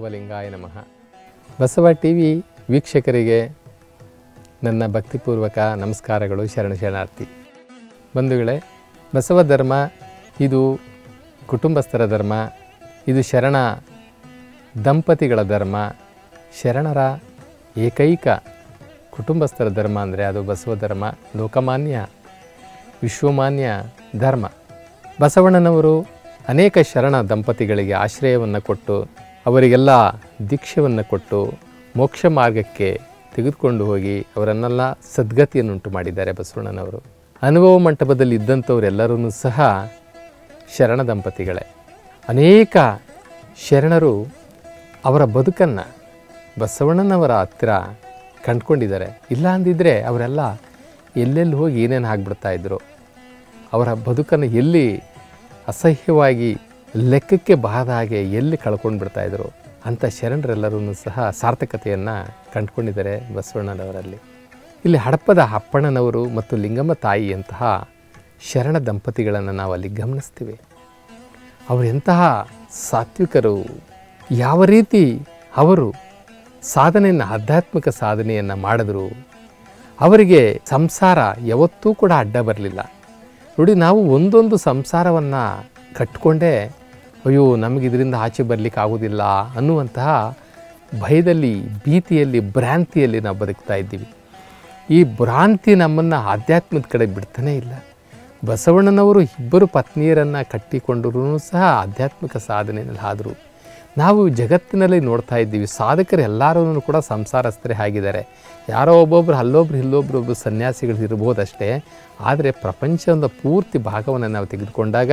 ಬಸವಲಿಂಗಾಯ ನಮಃ. Basava T V ವೀಕ್ಷಕರಿಗೆ ನನ್ನ ಭಕ್ತಿಪೂರ್ವಕ ನಮಸ್ಕಾರಗಳು, ಶರಣ ಶರಣಾರ್ಥಿ. ಬಂಧುಗಳೇ, ಬಸವ ಧರ್ಮ ಇದು ಕುಟುಂಬಸ್ಥರ ಧರ್ಮ, ಇದು ಶರಣ ದಂಪತಿಗಳ ಧರ್ಮ, ಶರಣರ ಏಕೈಕ ಕುಟುಂಬಸ್ಥರ ಧರ್ಮ ಅಂದರೆ ಅದು ಬಸವ ಧರ್ಮ, ಲೋಕಮಾನ್ಯ, ವಿಶ್ವಮಾನ್ಯ ಧರ್ಮ. ಬಸವಣ್ಣನವರು ಅನೇಕ ಶರಣ ದಂಪತಿಗಳಿಗೆ ಆಶ್ರಯವನ್ನು ಕೊಟ್ಟು ಅವರಿಗೆಲ್ಲ ದೀಕ್ಷೆಯನ್ನು ಕೊಟ್ಟು ಮೋಕ್ಷ ಮಾರ್ಗಕ್ಕೆ ತೆಗೆದುಕೊಂಡು ಹೋಗಿ ಅವರನ್ನೆಲ್ಲ ಸದ್ಗತಿಯನ್ನುಂಟು ಮಾಡಿದ್ದಾರೆ ಬಸವಣ್ಣನವರು. ಅನುಭವ ಮಂಟಪದಲ್ಲಿ ಇದ್ದಂಥವರೆಲ್ಲರೂ ಸಹ ಶರಣ ದಂಪತಿಗಳೇ. ಅನೇಕ ಶರಣರು ಅವರ ಬದುಕನ್ನು ಬಸವಣ್ಣನವರ ಹತ್ತಿರ ಕಂಡ್ಕೊಂಡಿದ್ದಾರೆ. ಇಲ್ಲ ಅಂದಿದ್ದರೆ ಅವರೆಲ್ಲ ಎಲ್ಲೆಲ್ಲಿ ಹೋಗಿ ಏನೇನು ಆಗಿಬಿಡ್ತಾ ಇದ್ರು? ಅವರ ಬದುಕನ್ನು ಎಲ್ಲಿ ಅಸಹ್ಯವಾಗಿ ಲೆಕ್ಕಕ್ಕೆ ಬಾರದ ಹಾಗೆ ಎಲ್ಲಿ ಕಳ್ಕೊಂಡು ಬಿಡ್ತಾಯಿದ್ರು ಅಂಥ ಶರಣರೆಲ್ಲರೂ ಸಹ ಸಾರ್ಥಕತೆಯನ್ನು ಕಂಡುಕೊಂಡಿದ್ದಾರೆ ಬಸವಣ್ಣನವರಲ್ಲಿ. ಇಲ್ಲಿ ಹಡಪದ ಅಪ್ಪಣ್ಣನವರು ಮತ್ತು ಲಿಂಗಮ್ಮ ತಾಯಿಯಂತಹ ಶರಣ ದಂಪತಿಗಳನ್ನು ನಾವು ಅಲ್ಲಿ ಗಮನಿಸ್ತೀವಿ ಅವರೆಂತಹ ಸಾತ್ವಿಕರು, ಯಾವ ರೀತಿ ಅವರು ಸಾಧನೆಯನ್ನು, ಆಧ್ಯಾತ್ಮಿಕ ಸಾಧನೆಯನ್ನು ಮಾಡಿದ್ರು. ಅವರಿಗೆ ಸಂಸಾರ ಯಾವತ್ತೂ ಕೂಡ ಅಡ್ಡ ಬರಲಿಲ್ಲ. ನೋಡಿ, ನಾವು ಒಂದೊಂದು ಸಂಸಾರವನ್ನು ಕಟ್ಕೊಂಡೇ ಅಯ್ಯೋ, ನಮಗೆ ಇದರಿಂದ ಆಚೆ ಬರಲಿಕ್ಕೆ ಆಗೋದಿಲ್ಲ ಅನ್ನುವಂತಹ ಭಯದಲ್ಲಿ, ಭೀತಿಯಲ್ಲಿ, ಭ್ರಾಂತಿಯಲ್ಲಿ ನಾವು ಬದುಕ್ತಾ ಇದ್ದೀವಿ. ಈ ಭ್ರಾಂತಿ ನಮ್ಮನ್ನು ಆಧ್ಯಾತ್ಮದ ಕಡೆ ಬಿಡ್ತಾನೇ ಇಲ್ಲ. ಬಸವಣ್ಣನವರು ಇಬ್ಬರು ಪತ್ನಿಯರನ್ನು ಕಟ್ಟಿಕೊಂಡರೂ ಸಹ ಆಧ್ಯಾತ್ಮಿಕ ಸಾಧನೆಯಲ್ಲಿ ಆದರು. ನಾವು ಜಗತ್ತಿನಲ್ಲಿ ನೋಡ್ತಾ ಇದ್ದೀವಿ, ಸಾಧಕರು ಎಲ್ಲರೂ ಕೂಡ ಸಂಸಾರಸ್ಥರೇ ಆಗಿದ್ದಾರೆ. ಯಾರೋ ಒಬ್ಬೊಬ್ಬರು ಅಲ್ಲೊಬ್ರು ಒಬ್ಬರು ಸನ್ಯಾಸಿಗಳು ಇರ್ಬೋದಷ್ಟೇ, ಆದರೆ ಪ್ರಪಂಚದ ಪೂರ್ತಿ ಭಾಗವನ್ನು ನಾವು ತೆಗೆದುಕೊಂಡಾಗ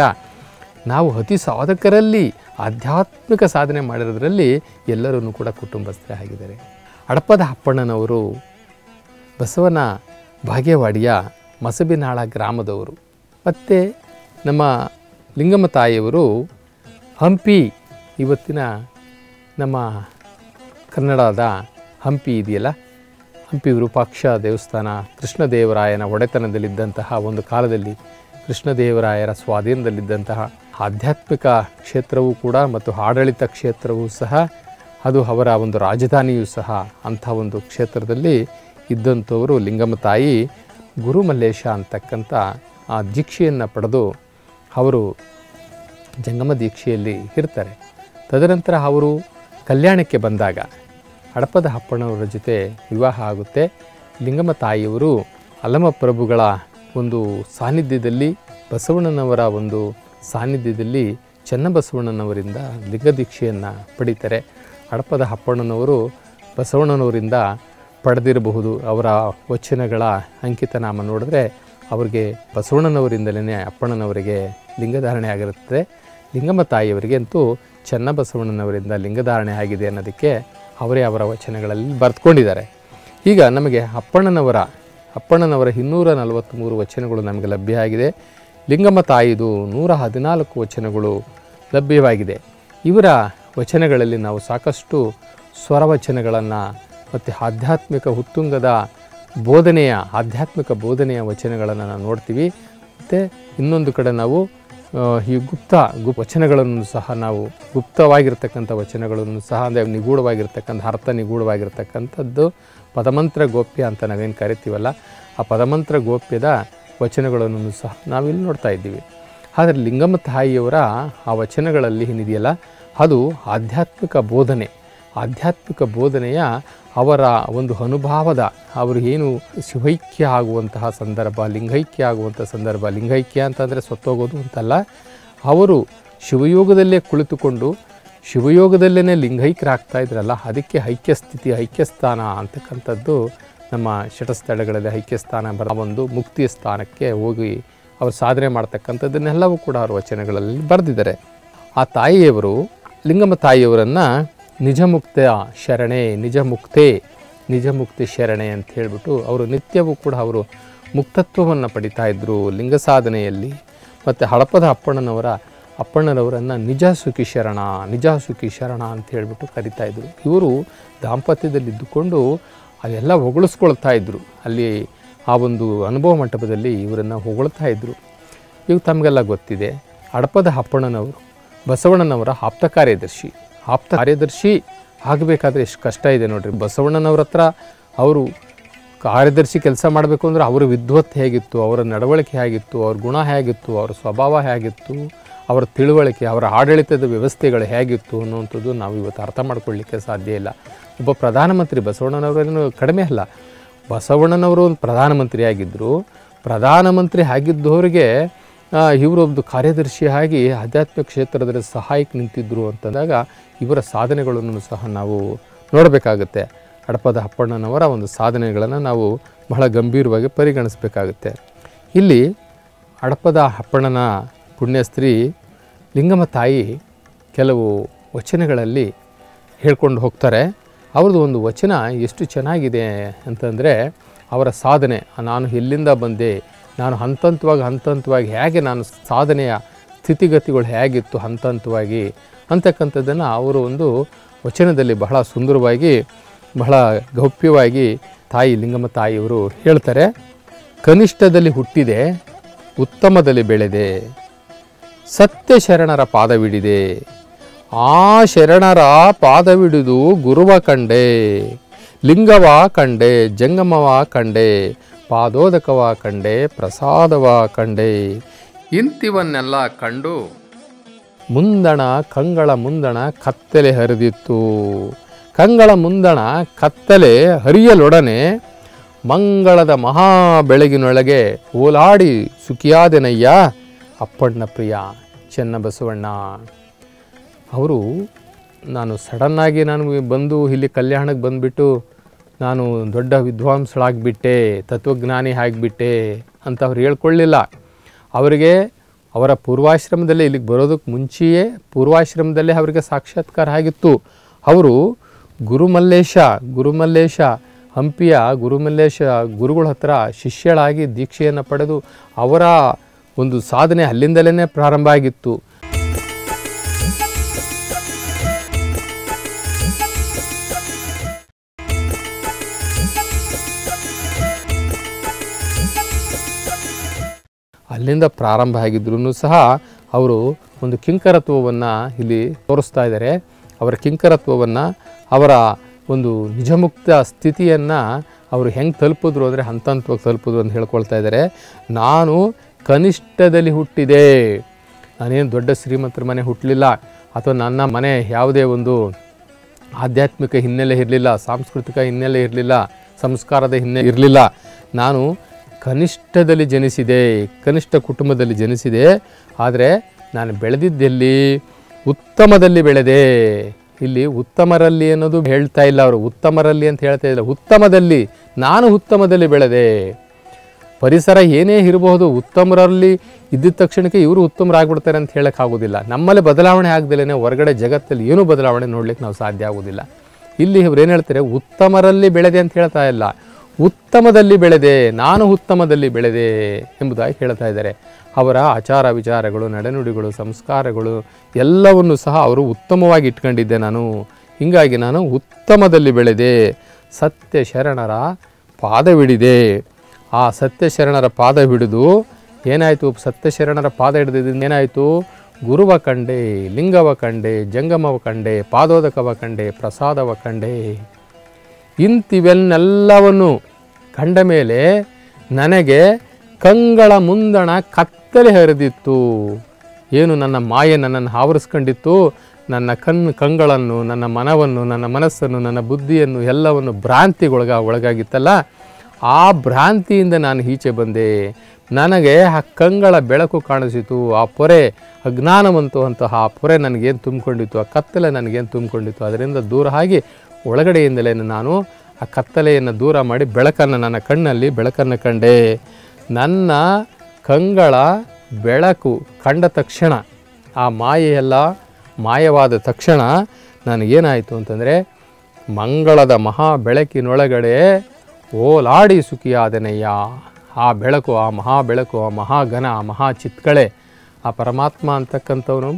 ನಾವು ಅತಿ ಸಾಧಕರಲ್ಲಿ ಆಧ್ಯಾತ್ಮಿಕ ಸಾಧನೆ ಮಾಡಿರೋದ್ರಲ್ಲಿ ಎಲ್ಲರೂ ಕೂಡ ಕುಟುಂಬಸ್ಥರೇ ಆಗಿದ್ದಾರೆ. ಹಡಪದ ಅಪ್ಪಣ್ಣನವರು ಬಸವನ ಭಾಗ್ಯವಾಡಿಯ ಮಸಬಿನಾಳ ಗ್ರಾಮದವರು. ಮತ್ತು ನಮ್ಮ ಲಿಂಗಮ್ಮ ತಾಯಿಯವರು ಹಂಪಿ ಇವತ್ತಿನ ನಮ್ಮ ಕನ್ನಡದ ಹಂಪಿ ಇದೆಯಲ್ಲ? ಹಂಪಿ ವಿರೂಪಾಕ್ಷ ದೇವಸ್ಥಾನ ಕೃಷ್ಣದೇವರಾಯನ ಒಡೆತನದಲ್ಲಿದ್ದಂತಹ ಒಂದು ಕಾಲದಲ್ಲಿ ಕೃಷ್ಣದೇವರಾಯರ ಸ್ವಾಧೀನದಲ್ಲಿದ್ದಂತಹ ಆಧ್ಯಾತ್ಮಿಕ ಕ್ಷೇತ್ರವೂ ಕೂಡ ಮತ್ತು ಆಡಳಿತ ಕ್ಷೇತ್ರವೂ ಸಹ ಅದು ಅವರ ಒಂದು ರಾಜಧಾನಿಯೂ ಸಹ ಅಂಥ ಒಂದು ಕ್ಷೇತ್ರದಲ್ಲಿ ಇದ್ದಂಥವರು ಲಿಂಗಮ ತಾಯಿ ಗುರುಮಲ್ಲೇಶ ಅಂತಕ್ಕಂಥ ಆ ದೀಕ್ಷೆಯನ್ನು ಪಡೆದು ಅವರು ಜಂಗಮ ದೀಕ್ಷೆಯಲ್ಲಿ ಇರ್ತಾರೆ. ತದನಂತರ ಅವರು ಕಲ್ಯಾಣಕ್ಕೆ ಬಂದಾಗ ಹಡಪದ ಅಪ್ಪಣ್ಣವರ ಜೊತೆ ವಿವಾಹ ಆಗುತ್ತೆ. ಲಿಂಗಮ್ಮ ತಾಯಿಯವರು ಅಲಮ ಪ್ರಭುಗಳ ಒಂದು ಸಾನ್ನಿಧ್ಯದಲ್ಲಿ ಬಸವಣ್ಣನವರ ಒಂದು ಸಾನ್ನಿಧ್ಯದಲ್ಲಿ ಚನ್ನಬಸವಣ್ಣನವರಿಂದ ಲಿಂಗದೀಕ್ಷೆಯನ್ನು ಪಡಿತಾರೆ. ಹಡಪದ ಅಪ್ಪಣ್ಣನವರು ಬಸವಣ್ಣನವರಿಂದ ಪಡೆದಿರಬಹುದು. ಅವರ ವಚನಗಳ ಅಂಕಿತನಾಮ ನೋಡಿದ್ರೆ ಅವ್ರಿಗೆ ಬಸವಣ್ಣನವರಿಂದಲೇ ಅಪ್ಪಣ್ಣನವರಿಗೆ ಲಿಂಗಧಾರಣೆ ಆಗಿರುತ್ತದೆ. ಲಿಂಗಮ್ಮ ತಾಯಿಯವರಿಗೆ ಅಂತೂ ಚನ್ನಬಸವಣ್ಣನವರಿಂದ ಲಿಂಗಧಾರಣೆ ಆಗಿದೆ ಅನ್ನೋದಕ್ಕೆ ಅವರೇ ಅವರ ವಚನಗಳಲ್ಲಿ ಬರೆದುಕೊಂಡಿದ್ದಾರೆ. ಈಗ ನಮಗೆ ಅಪ್ಪಣ್ಣನವರ ಅಪ್ಪಣ್ಣನವರ ಇನ್ನೂರ ನಲವತ್ತ್ಮೂರು ವಚನಗಳು ನಮಗೆ ಲಭ್ಯ ಆಗಿದೆ. ಲಿಂಗಮ್ಮ ತಾಯಿದು ನೂರ ಹದಿನಾಲ್ಕು ವಚನಗಳು ಲಭ್ಯವಾಗಿದೆ. ಇವರ ವಚನಗಳಲ್ಲಿ ನಾವು ಸಾಕಷ್ಟು ಸ್ವರವಚನಗಳನ್ನು ಮತ್ತು ಆಧ್ಯಾತ್ಮಿಕ ಉತ್ತುಂಗದ ಬೋಧನೆಯ, ಆಧ್ಯಾತ್ಮಿಕ ಬೋಧನೆಯ ವಚನಗಳನ್ನು ನಾವು ನೋಡ್ತೀವಿ. ಮತ್ತು ಇನ್ನೊಂದು ಕಡೆ ನಾವು ಈ ಗುಪ್ತ ಗು ವಚನಗಳನ್ನು ಸಹ ನಾವು ಗುಪ್ತವಾಗಿರ್ತಕ್ಕಂಥ ವಚನಗಳನ್ನು ಸಹ, ಅಂದರೆ ನಿಗೂಢವಾಗಿರ್ತಕ್ಕಂಥ, ಅರ್ಥ ನಿಗೂಢವಾಗಿರ್ತಕ್ಕಂಥದ್ದು ಪದಮಂತ್ರ ಗೋಪ್ಯ ಅಂತ ನಾವೇನು ಕರಿತೀವಲ್ಲ, ಆ ಪದಮಂತ್ರ ಗೋಪ್ಯದ ವಚನಗಳನ್ನು ಸಹ ನಾವಿಲ್ಲಿ ನೋಡ್ತಾ ಇದ್ದೀವಿ. ಆದರೆ ಲಿಂಗಮ್ಮ ತಾಯಿಯವರ ಆ ವಚನಗಳಲ್ಲಿ ಏನಿದೆಯಲ್ಲ, ಅದು ಆಧ್ಯಾತ್ಮಿಕ ಬೋಧನೆ. ಆಧ್ಯಾತ್ಮಿಕ ಬೋಧನೆಯ ಅವರ ಒಂದು ಅನುಭವದ, ಅವರು ಏನು ಶಿವೈಕ್ಯ ಆಗುವಂತಹ ಸಂದರ್ಭ, ಲಿಂಗೈಕ್ಯ ಆಗುವಂಥ ಸಂದರ್ಭ, ಲಿಂಗೈಕ್ಯ ಅಂತಂದರೆ ಸತ್ತೋಗೋದು ಅಂತಲ್ಲ, ಅವರು ಶಿವಯೋಗದಲ್ಲೇ ಕುಳಿತುಕೊಂಡು ಶಿವಯೋಗದಲ್ಲೇ ಲಿಂಗೈಕ್ಯರಾಗ್ತಾ ಇದ್ರಲ್ಲ, ಅದಕ್ಕೆ ಐಕ್ಯ ಐಕ್ಯಸ್ಥಿತಿ, ಐಕ್ಯಸ್ಥಾನ ಅಂತಕ್ಕಂಥದ್ದು ನಮ್ಮ ಶಟಸ್ಥಳಗಳಲ್ಲಿ ಐಕ್ಯಸ್ಥಾನ ಬರ ಒಂದು ಮುಕ್ತಿಯ ಸ್ಥಾನಕ್ಕೆ ಹೋಗಿ ಅವರು ಸಾಧನೆ ಮಾಡ್ತಕ್ಕಂಥದ್ದನ್ನೆಲ್ಲವೂ ಕೂಡ ಅವ್ರ ವಚನಗಳಲ್ಲಿ ಬರೆದಿದ್ದಾರೆ. ಆ ತಾಯಿಯವರು, ಲಿಂಗಮ್ಮ ತಾಯಿಯವರನ್ನು ನಿಜ ಮುಕ್ತ ಶರಣೆ ನಿಜ ಮುಕ್ತೆ ನಿಜ ಮುಕ್ತಿ ಶರಣೆ ಅಂತ ಹೇಳಿಬಿಟ್ಟು ಅವರು ನಿತ್ಯವೂ ಕೂಡ ಅವರು ಮುಕ್ತತ್ವವನ್ನು ಪಡಿತಾ ಇದ್ದರು ಲಿಂಗ ಸಾಧನೆಯಲ್ಲಿ. ಮತ್ತು ಹಳಪದ ಅಪ್ಪಣ್ಣನವರ, ಅಪ್ಪಣ್ಣನವರನ್ನು ನಿಜ ಸುಖಿ ಶರಣ ನಿಜ ಸುಖಿ ಶರಣ ಅಂತ ಹೇಳಿಬಿಟ್ಟು ಕರಿತಾ ಇದ್ದರು ಇವರು ದಾಂಪತ್ಯದಲ್ಲಿ ಇದ್ದುಕೊಂಡು ಅದೆಲ್ಲ ಹೊಗಳಿಸ್ಕೊಳ್ತಾ ಇದ್ದರು ಅಲ್ಲಿ ಆ ಒಂದು ಅನುಭವ ಮಂಟಪದಲ್ಲಿ ಇವರನ್ನು ಹೊಗಳ್ತಾ ಇದ್ದರು ಇವು ತಮಗೆಲ್ಲ ಗೊತ್ತಿದೆ. ಹಡಪದ ಅಪ್ಪಣ್ಣನವರು, ಬಸವಣ್ಣನವರ ಆಪ್ತ ಕಾರ್ಯದರ್ಶಿ. ಆಪ್ತ ಕಾರ್ಯದರ್ಶಿ ಆಗಬೇಕಾದ್ರೆ ಎಷ್ಟು ಕಷ್ಟ ಇದೆ ನೋಡಿರಿ. ಬಸವಣ್ಣನವ್ರ ಹತ್ರ ಅವರು ಕಾರ್ಯದರ್ಶಿ ಕೆಲಸ ಮಾಡಬೇಕು ಅಂದರೆ ಅವರ ವಿದ್ವತ್ ಹೇಗಿತ್ತು, ಅವರ ನಡವಳಿಕೆ ಹೇಗಿತ್ತು, ಅವ್ರ ಗುಣ ಹೇಗಿತ್ತು, ಅವ್ರ ಸ್ವಭಾವ ಹೇಗಿತ್ತು ಅವರ ತಿಳುವಳಿಕೆ, ಅವರ ಆಡಳಿತದ ವ್ಯವಸ್ಥೆಗಳು ಹೇಗಿತ್ತು ಅನ್ನುವಂಥದ್ದು ನಾವು ಇವತ್ತು ಅರ್ಥ ಮಾಡ್ಕೊಳ್ಳಿಕ್ಕೆ ಸಾಧ್ಯ ಇಲ್ಲ. ಒಬ್ಬ ಪ್ರಧಾನಮಂತ್ರಿ ಬಸವಣ್ಣನವರೇನು ಕಡಿಮೆ ಅಲ್ಲ. ಬಸವಣ್ಣನವರು ಒಂದು ಪ್ರಧಾನಮಂತ್ರಿ ಆಗಿದ್ದರು ಪ್ರಧಾನಮಂತ್ರಿ ಆಗಿದ್ದವರಿಗೆ ಇವರೊಂದು ಕಾರ್ಯದರ್ಶಿಯಾಗಿ ಆಧ್ಯಾತ್ಮಿಕ ಕ್ಷೇತ್ರದಲ್ಲಿ ಸಹಾಯಕ್ಕೆ ನಿಂತಿದ್ದರು ಅಂತಂದಾಗ ಇವರ ಸಾಧನೆಗಳನ್ನು ಸಹ ನಾವು ನೋಡಬೇಕಾಗುತ್ತೆ. ಹಡಪದ ಅಪ್ಪಣ್ಣನವರ ಒಂದು ಸಾಧನೆಗಳನ್ನು ನಾವು ಬಹಳ ಗಂಭೀರವಾಗಿ ಪರಿಗಣಿಸಬೇಕಾಗುತ್ತೆ. ಇಲ್ಲಿ ಹಡಪದ ಅಪ್ಪಣ್ಣನ ಪುಣ್ಯಸ್ತ್ರೀ ಲಿಂಗಮ್ಮ ತಾಯಿ ಕೆಲವು ವಚನಗಳಲ್ಲಿ ಹೇಳ್ಕೊಂಡು ಹೋಗ್ತಾರೆ. ಅವ್ರದ್ದು ಒಂದು ವಚನ ಎಷ್ಟು ಚೆನ್ನಾಗಿದೆ ಅಂತಂದರೆ, ಅವರ ಸಾಧನೆ, ನಾನು ಎಲ್ಲಿಂದ ಬಂದೆ, ನಾನು ಹಂತಂತವಾಗಿ ಹಂತಂತವಾಗಿ ಹೇಗೆ ನಾನು ಸಾಧನೆಯ ಸ್ಥಿತಿಗತಿಗಳು ಹೇಗಿತ್ತು ಹಂತ ಹಂತವಾಗಿ ಅಂತಕ್ಕಂಥದ್ದನ್ನು ಅವರು ಒಂದು ವಚನದಲ್ಲಿ ಬಹಳ ಸುಂದರವಾಗಿ, ಬಹಳ ಗೌಪ್ಯವಾಗಿ ತಾಯಿ ಲಿಂಗಮ್ಮ ತಾಯಿಯವರು ಹೇಳ್ತಾರೆ. ಕನಿಷ್ಠದಲ್ಲಿ ಹುಟ್ಟಿದೆ, ಉತ್ತಮದಲ್ಲಿ ಬೆಳೆದೆ. ಸತ್ಯ ಶರಣರ ಪಾದವಿಡಿದೆ. ಆ ಶರಣರ ಪಾದವಿಡಿದು ಗುರುವ ಕಂಡೆ, ಲಿಂಗವ ಕಂಡೆ, ಜಂಗಮವ ಕಂಡೆ, ಪಾದೋದಕವ ಕಂಡೆ, ಪ್ರಸಾದವ ಕಂಡೆ. ಇಂತಿವನ್ನೆಲ್ಲ ಕಂಡು ಮುಂದಣ ಕಂಗಳ ಮುಂದಣ ಕತ್ತಲೆ ಹರಿದಿತ್ತು. ಕಂಗಳ ಮುಂದಣ ಕತ್ತಲೆ ಹರಿಯಲೊಡನೆ ಮಂಗಳದ ಮಹಾ ಬೆಳಗಿನೊಳಗೆ ಓಲಾಡಿ, ಸುಖಿಯಾದೆನಯ್ಯ ಅಪ್ಪಣ್ಣ ಪ್ರಿಯ ಚೆನ್ನಬಸವಣ್ಣ. ಅವರು ನಾನು ಸಡನ್ನಾಗಿ ನಾನು ಬಂದು ಇಲ್ಲಿ ಕಲ್ಯಾಣಕ್ಕೆ ಬಂದುಬಿಟ್ಟು ನಾನು ದೊಡ್ಡ ವಿದ್ವಾಂಸಳಾಗಿಬಿಟ್ಟೆ, ತತ್ವಜ್ಞಾನಿ ಆಗಿಬಿಟ್ಟೆ ಅಂತ ಅವ್ರು ಹೇಳ್ಕೊಳ್ಳಿಲ್ಲ. ಅವರಿಗೆ ಅವರ ಪೂರ್ವಾಶ್ರಮದಲ್ಲೇ ಇಲ್ಲಿಗೆ ಬರೋದಕ್ಕೆ ಮುಂಚೆಯೇ ಪೂರ್ವಾಶ್ರಮದಲ್ಲೇ ಅವರಿಗೆ ಸಾಕ್ಷಾತ್ಕಾರ ಆಗಿತ್ತು. ಅವರು ಗುರುಮಲ್ಲೇಶ ಗುರುಮಲ್ಲೇಶ ಹಂಪಿಯ ಗುರುಮಲ್ಲೇಶ ಗುರುಗಳ ಹತ್ರ ಶಿಷ್ಯಳಾಗಿ ದೀಕ್ಷೆಯನ್ನು ಪಡೆದು ಅವರ ಒಂದು ಸಾಧನೆ ಅಲ್ಲಿಂದಲೇ ಪ್ರಾರಂಭ ಆಗಿತ್ತು. ಅಲ್ಲಿಂದ ಪ್ರಾರಂಭ ಆಗಿದ್ರೂ ಸಹ ಅವರು ಒಂದು ಕಿಂಕರತ್ವವನ್ನು ಇಲ್ಲಿ ತೋರಿಸ್ತಾ ಇದ್ದಾರೆ. ಅವರ ಕಿಂಕರತ್ವವನ್ನು, ಅವರ ಒಂದು ನಿಜಮುಕ್ತ ಸ್ಥಿತಿಯನ್ನು ಅವರು ಹೆಂಗೆ ತಲುಪಿದ್ರು ಅಂದರೆ ಹಂತ ಹಂತವಾಗಿ ತಲುಪಿದ್ರು ಅಂತ ಹೇಳ್ಕೊಳ್ತಾ ಇದ್ದಾರೆ. ನಾನು ಕನಿಷ್ಠದಲ್ಲಿ ಹುಟ್ಟಿದೆ. ನಾನೇನು ದೊಡ್ಡ ಶ್ರೀಮಂತರ ಮನೆ ಹುಟ್ಟಲಿಲ್ಲ ಅಥವಾ ನನ್ನ ಮನೆ ಯಾವುದೇ ಒಂದು ಆಧ್ಯಾತ್ಮಿಕ ಹಿನ್ನೆಲೆ ಇರಲಿಲ್ಲ, ಸಾಂಸ್ಕೃತಿಕ ಹಿನ್ನೆಲೆ ಇರಲಿಲ್ಲ, ಸಂಸ್ಕಾರದ ಹಿನ್ನೆಲೆ ಇರಲಿಲ್ಲ. ನಾನು ಕನಿಷ್ಠದಲ್ಲಿ ಜನಿಸಿದೆ, ಕನಿಷ್ಠ ಕುಟುಂಬದಲ್ಲಿ ಜನಿಸಿದೆ. ಆದರೆ ನಾನು ಬೆಳೆದಿದ್ದಲ್ಲಿ ಉತ್ತಮದಲ್ಲಿ ಬೆಳೆದೆ. ಇಲ್ಲಿ ಉತ್ತಮರಲ್ಲಿ ಅನ್ನೋದು ಹೇಳ್ತಾ ಇಲ್ಲ ಅವರು. ಉತ್ತಮರಲ್ಲಿ ಅಂತ ಹೇಳ್ತಾ ಇಲ್ಲ. ಉತ್ತಮದಲ್ಲಿ ನಾನು ಉತ್ತಮದಲ್ಲಿ ಬೆಳೆದೆ. ಪರಿಸರ ಏನೇ ಇರಬಹುದು, ಉತ್ತಮರಲ್ಲಿ ಇದ್ದ ತಕ್ಷಣಕ್ಕೆ ಇವರು ಉತ್ತಮರಾಗ್ಬಿಡ್ತಾರೆ ಅಂತ ಹೇಳೋಕ್ಕಾಗೋದಿಲ್ಲ ನಮ್ಮಲ್ಲಿ ಬದಲಾವಣೆ ಆಗದಲೇ ಹೊರಗಡೆ ಜಗತ್ತಲ್ಲಿ ಏನೂ ಬದಲಾವಣೆ ನೋಡ್ಲಿಕ್ಕೆ ನಾವು ಸಾಧ್ಯ ಆಗೋದಿಲ್ಲ. ಇಲ್ಲಿ ಇವ್ರು ಏನು ಹೇಳ್ತಾರೆ, ಉತ್ತಮರಲ್ಲಿ ಬೆಳೆದೆ ಅಂತ ಹೇಳ್ತಾ ಇಲ್ಲ. ಉತ್ತಮದಲ್ಲಿ ಬೆಳೆದೆ, ನಾನು ಉತ್ತಮದಲ್ಲಿ ಬೆಳೆದೆ ಎಂಬುದಾಗಿ ಹೇಳ್ತಾ ಇದ್ದಾರೆ. ಅವರ ಆಚಾರ ವಿಚಾರಗಳು, ನಡೆನುಡಿಗಳು, ಸಂಸ್ಕಾರಗಳು ಎಲ್ಲವನ್ನು ಸಹ ಅವರು ಉತ್ತಮವಾಗಿ ಇಟ್ಕೊಂಡಿದ್ದೆ ನಾನು. ಹೀಗಾಗಿ ನಾನು ಉತ್ತಮದಲ್ಲಿ ಬೆಳೆದೆ. ಸತ್ಯ ಶರಣರ ಪಾದವಿಡಿದೆ. ಆ ಸತ್ಯಶರಣರ ಪಾದ ಹಿಡಿದು ಏನಾಯಿತು? ಸತ್ಯಶರಣರ ಪಾದ ಹಿಡಿದಿದ್ದರಿಂದ ಏನಾಯಿತು? ಗುರುವ ಕಂಡೆ, ಲಿಂಗವ ಕಂಡೆ, ಜಂಗಮವ ಕಂಡೆ, ಪಾದೋದಕವ ಕಂಡೆ, ಪ್ರಸಾದವ ಕಂಡೆ. ಇಂತಿವೆಲ್ಲವನ್ನು ಕಂಡ ಮೇಲೆ ನನಗೆ ಕಂಗಳ ಮುಂದಣ ಕತ್ತಲೆ ಹರಿದಿತ್ತು. ಏನು ನನ್ನ ಮಾಯೆ ನನ್ನನ್ನು ಆವರಿಸ್ಕೊಂಡಿತ್ತು? ನನ್ನ ಕಣ್ಣು ಕಂಗಳನ್ನು, ನನ್ನ ಮನವನ್ನು, ನನ್ನ ಮನಸ್ಸನ್ನು, ನನ್ನ ಬುದ್ಧಿಯನ್ನು ಎಲ್ಲವನ್ನು ಭ್ರಾಂತಿಗೊಳಗ ಒಳಗಾಗಿತ್ತಲ್ಲ ಆ ಭ್ರಾಂತಿಯಿಂದ ನಾನು ಈಚೆ ಬಂದೆ. ನನಗೆ ಆ ಕಂಗಳ ಬೆಳಕು ಕಾಣಿಸಿತು, ಆ ಪೊರೆ ಅಜ್ಞಾನವಂತು ಅಂತಹ ಆ ಪೊರೆ ನನಗೇನು ತುಂಬಿಕೊಂಡಿತ್ತು, ಆ ಕತ್ತಲೆ ನನಗೇನು ತುಂಬಿಕೊಂಡಿತ್ತು, ಅದರಿಂದ ದೂರ ಆಗಿ ಒಳಗಡೆಯಿಂದಲೇ ನಾನು ಆ ಕತ್ತಲೆಯನ್ನು ದೂರ ಮಾಡಿ ಬೆಳಕನ್ನು ನನ್ನ ಕಣ್ಣಲ್ಲಿ ಬೆಳಕನ್ನು ಕಂಡೆ. ನನ್ನ ಕಂಗಳ ಬೆಳಕು ಕಂಡ ತಕ್ಷಣ, ಆ ಮಾಯೆಯೆಲ್ಲ ಮಾಯವಾದ ತಕ್ಷಣ ನನಗೇನಾಯಿತು ಅಂತಂದರೆ, ಮಂಗಳದ ಮಹಾ ಬೆಳಕಿನೊಳಗಡೆ ಓಲಾಡಿ ಸುಖಿಯಾದನಯ್ಯ. ಆ ಬೆಳಕು, ಆ ಮಹಾ ಬೆಳಕು ಆ ಮಹಾಘನ, ಆ ಮಹಾ ಚಿತ್ಕಳೆ ಆ ಪರಮಾತ್ಮ ಅಂತಕ್ಕಂಥವನು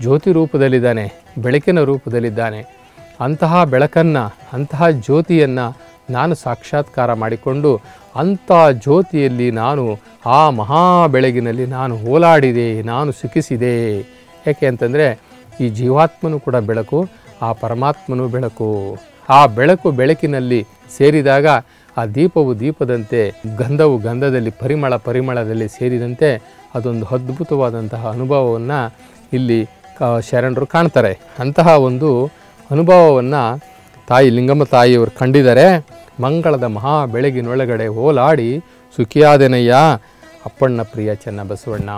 ಜ್ಯೋತಿ ರೂಪದಲ್ಲಿದ್ದಾನೆ, ಬೆಳಕಿನ ರೂಪದಲ್ಲಿದ್ದಾನೆ. ಅಂತಹ ಬೆಳಕನ್ನು, ಅಂತಹ ಜ್ಯೋತಿಯನ್ನು ನಾನು ಸಾಕ್ಷಾತ್ಕಾರ ಮಾಡಿಕೊಂಡು ಅಂಥ ಜ್ಯೋತಿಯಲ್ಲಿ ನಾನು, ಆ ಮಹಾ ಬೆಳಗಿನಲ್ಲಿ ನಾನು ಓಲಾಡಿದೆ, ನಾನು ಸುಖಿಸಿದೆ ಯಾಕೆ ಅಂತಂದರೆ ಈ ಜೀವಾತ್ಮನು ಕೂಡ ಬೆಳಕು, ಆ ಪರಮಾತ್ಮನು ಬೆಳಕು. ಆ ಬೆಳಕು ಬೆಳಕಿನಲ್ಲಿ ಸೇರಿದಾಗ ಆ ದೀಪವು ದೀಪದಂತೆ ಗಂಧವು ಗಂಧದಲ್ಲಿ ಪರಿಮಳ ಪರಿಮಳದಲ್ಲಿ ಸೇರಿದಂತೆ ಅದೊಂದು ಅದ್ಭುತವಾದಂತಹ ಅನುಭವವನ್ನು ಇಲ್ಲಿ ಶರಣರು ಕಾಣ್ತಾರೆ. ಅಂತಹ ಒಂದು ಅನುಭವವನ್ನು ತಾಯಿ ಲಿಂಗಮ್ಮ ತಾಯಿಯವರು ಕಂಡಿದ್ದಾರೆ ಮಂಗಳದ ಮಹಾ ಬೆಳಗಿನೊಳಗಡೆ ಓಲಾಡಿ, ಸುಖಿಯಾದೆನಯ್ಯ, ಅಪ್ಪಣ್ಣ ಪ್ರಿಯ ಚೆನ್ನಬಸವಣ್ಣ,